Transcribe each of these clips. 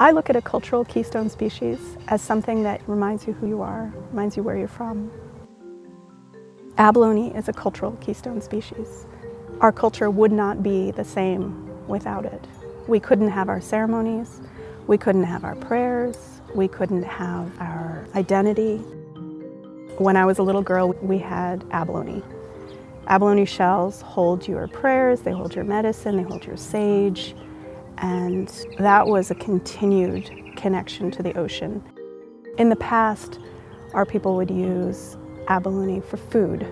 I look at a cultural keystone species as something that reminds you who you are, reminds you where you're from. Abalone is a cultural keystone species. Our culture would not be the same without it. We couldn't have our ceremonies, we couldn't have our prayers, we couldn't have our identity. When I was a little girl, we had abalone. Abalone shells hold your prayers, they hold your medicine, they hold your sage, and that was a continued connection to the ocean. In the past, our people would use abalone for food,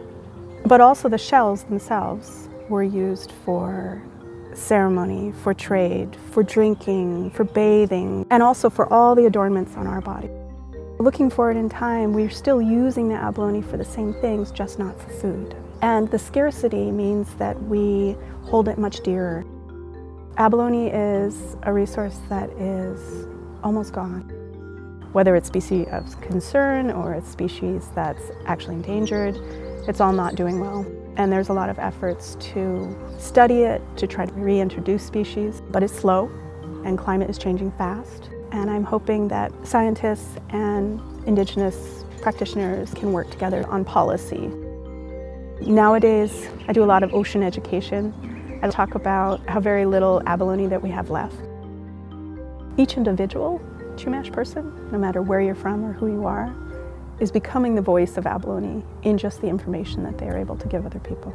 but also the shells themselves were used for ceremony, for trade, for drinking, for bathing, and also for all the adornments on our body. Looking forward in time, we're still using the abalone for the same things, just not for food. And the scarcity means that we hold it much dearer. Abalone is a resource that is almost gone. Whether it's species of concern or a species that's actually endangered, it's all not doing well. And there's a lot of efforts to study it, to try to reintroduce species, but it's slow and climate is changing fast. And I'm hoping that scientists and indigenous practitioners can work together on policy. Nowadays, I do a lot of ocean education I talk about how very little abalone that we have left. Each individual Chumash person, no matter where you're from or who you are, is becoming the voice of abalone in just the information that they are able to give other people.